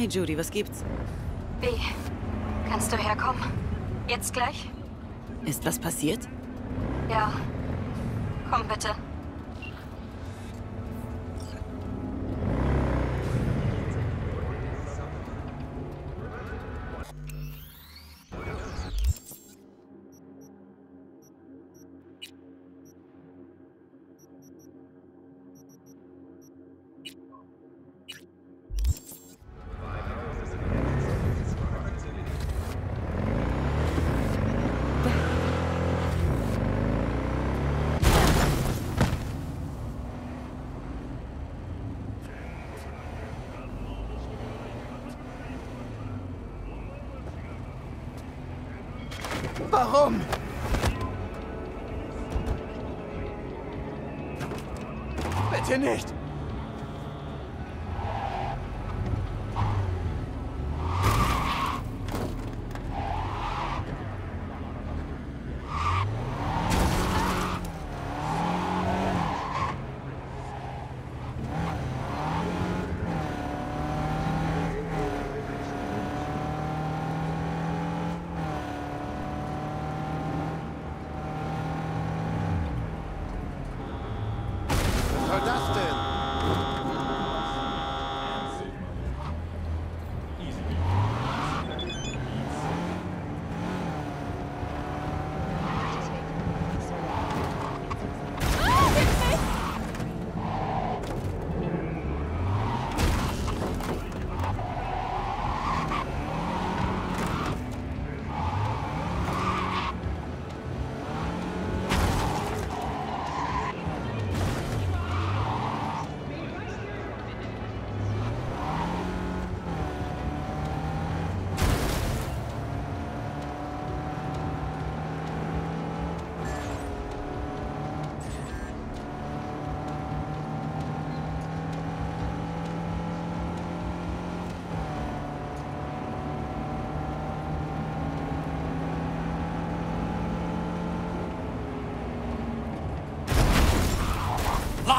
Hey Judy, was gibt's? B, kannst du herkommen? Jetzt gleich? Ist was passiert? Ja. Komm bitte. Warum? Bitte nicht!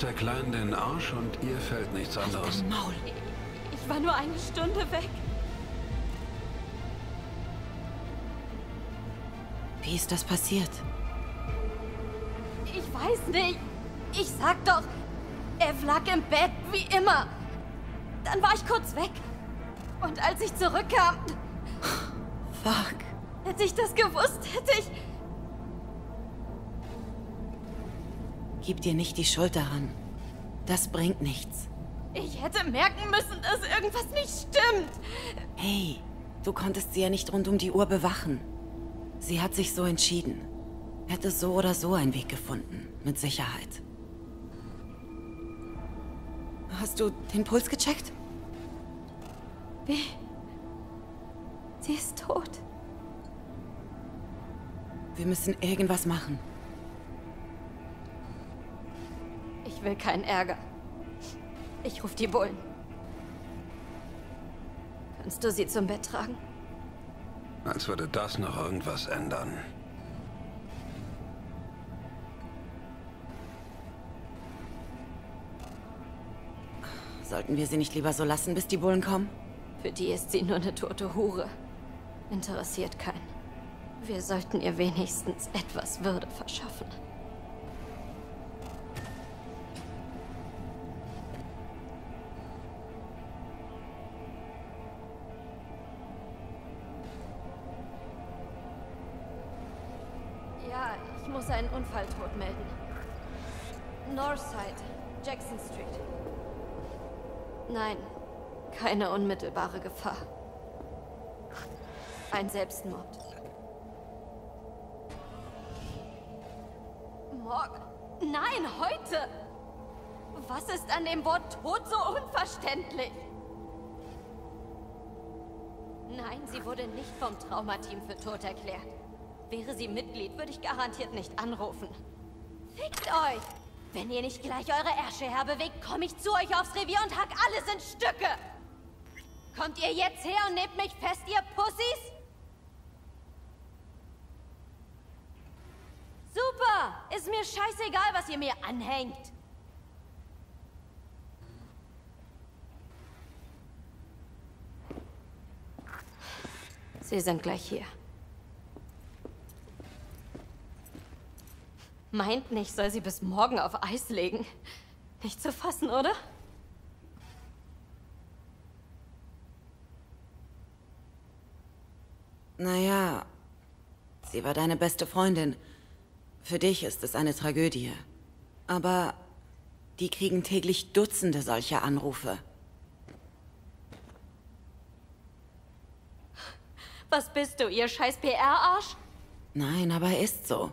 Der Kleinen den Arsch und ihr fällt nichts anderes. Maul. Ich war nur eine Stunde weg. Wie ist das passiert? Ich weiß nicht. Ich sag doch, er lag im Bett wie immer. Dann war ich kurz weg. Und als ich zurückkam, Fuck. hätte ich das gewusst, hätte ich... Gib dir nicht die Schuld daran. Das bringt nichts. Ich hätte merken müssen, dass irgendwas nicht stimmt. Hey, du konntest sie ja nicht rund um die Uhr bewachen. Sie hat sich so entschieden. Hätte so oder so einen Weg gefunden. Mit Sicherheit. Hast du den Puls gecheckt? Wie? Sie ist tot. Wir müssen irgendwas machen. Ich will keinen Ärger. Ich ruf die Bullen. Kannst du sie zum Bett tragen? Als würde das noch irgendwas ändern. Sollten wir sie nicht lieber so lassen, bis die Bullen kommen? Für die ist sie nur eine tote Hure. Interessiert keinen. Wir sollten ihr wenigstens etwas Würde verschaffen. Muss einen Unfalltod melden. Northside, Jackson Street. Nein, keine unmittelbare Gefahr. Ein Selbstmord. Morgen? Nein, heute! Was ist an dem Wort Tod so unverständlich? Nein, sie wurde nicht vom Traumateam für tot erklärt. Wäre sie Mitglied, würde ich garantiert nicht anrufen. Fickt euch! Wenn ihr nicht gleich eure Ärsche herbewegt, komme ich zu euch aufs Revier und hack alles in Stücke! Kommt ihr jetzt her und nehmt mich fest, ihr Pussys? Super! Ist mir scheißegal, was ihr mir anhängt. Sie sind gleich hier. Meint nicht, soll sie bis morgen auf Eis legen. Nicht zu fassen, oder? Naja, sie war deine beste Freundin. Für dich ist es eine Tragödie. Aber die kriegen täglich Dutzende solcher Anrufe. Was bist du, ihr scheiß PR-Arsch? Nein, aber ist so.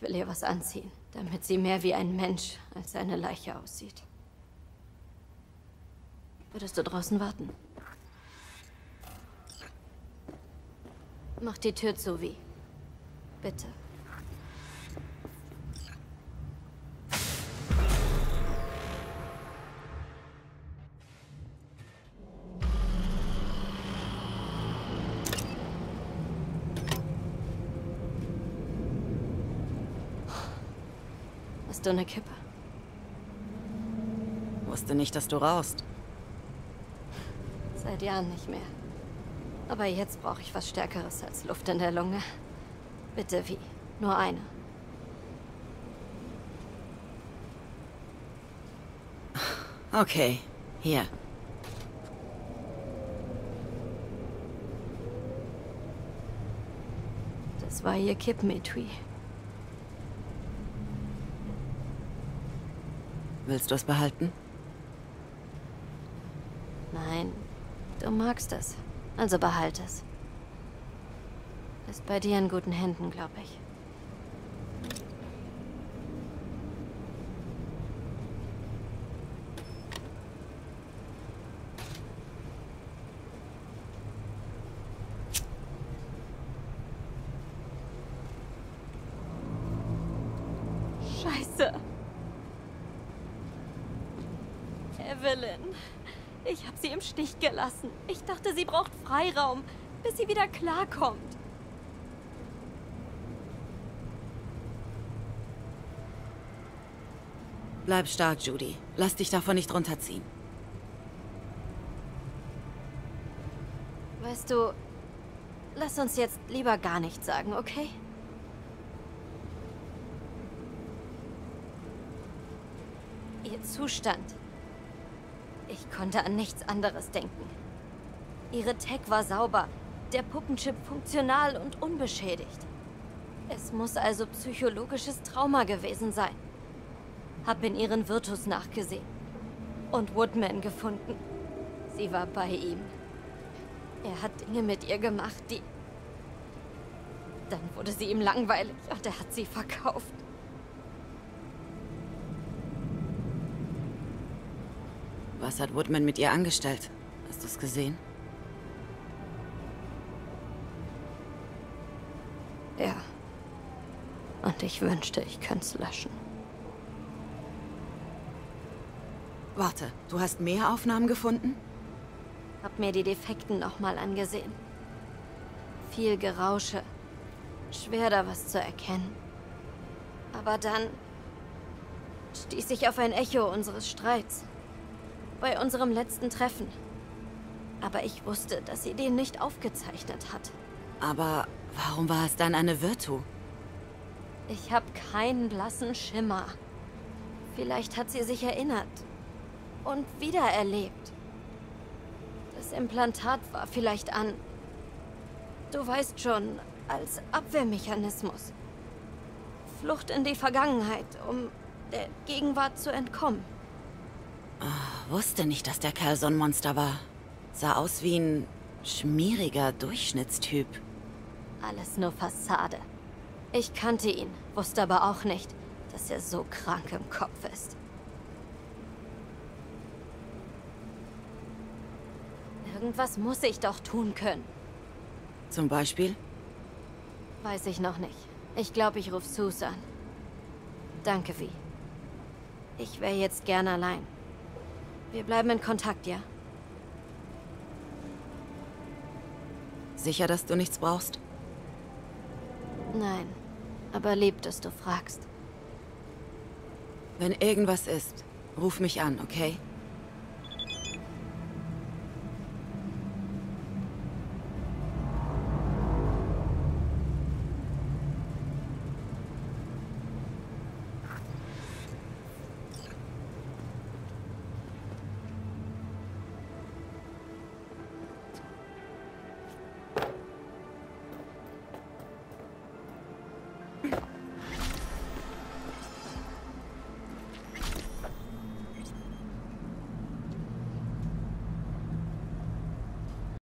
Ich will ihr was anziehen, damit sie mehr wie ein Mensch als eine Leiche aussieht. Würdest du draußen warten? Mach die Tür zu, wie. Bitte. Hast du eine Kippe? Wusste nicht, dass du rauchst. Seit Jahren nicht mehr. Aber jetzt brauche ich was Stärkeres als Luft in der Lunge. Bitte, wie? Nur eine. Okay, hier. Das war ihr Kippmetui. Willst du es behalten? Nein, du magst es. Also behalt es. Ist bei dir in guten Händen, glaube ich. Evelyn. Ich habe sie im Stich gelassen. Ich dachte, sie braucht Freiraum, bis sie wieder klarkommt. Bleib stark, Judy. Lass dich davon nicht runterziehen. Weißt du, lass uns jetzt lieber gar nichts sagen, okay? Ihr Zustand ich konnte an nichts anderes denken. Ihre Tech war sauber, der Puppenchip funktional und unbeschädigt. Es muss also psychologisches Trauma gewesen sein. Hab in ihren Virtus nachgesehen. Und Woodman gefunden. Sie war bei ihm. Er hat Dinge mit ihr gemacht, die... Dann wurde sie ihm langweilig und er hat sie verkauft. Was hat Woodman mit ihr angestellt? Hast du es gesehen? Ja. Und ich wünschte, ich könnte es löschen. Warte, du hast mehr Aufnahmen gefunden? Hab mir die Defekten nochmal angesehen. Viel Gerausche. Schwer da was zu erkennen. Aber dann stieß ich auf ein Echo unseres Streits. Bei unserem letzten Treffen. Aber ich wusste, dass sie den nicht aufgezeichnet hat. Aber warum war es dann eine Virtu? Ich habe keinen blassen Schimmer. Vielleicht hat sie sich erinnert. Und wiedererlebt. Das Implantat war vielleicht an... Du weißt schon, als Abwehrmechanismus. Flucht in die Vergangenheit, um der Gegenwart zu entkommen. Wusste nicht, dass der Kerl so ein Monster war. Sah aus wie ein schmieriger Durchschnittstyp. Alles nur Fassade. Ich kannte ihn, wusste aber auch nicht, dass er so krank im Kopf ist. Irgendwas muss ich doch tun können. Zum Beispiel? Weiß ich noch nicht. Ich glaube, ich rufe Sus an. Danke, Vi. Ich wäre jetzt gern allein. Wir bleiben in Kontakt, ja? Sicher, dass du nichts brauchst? Nein. Aber lieb, dass du fragst. Wenn irgendwas ist, ruf mich an, okay?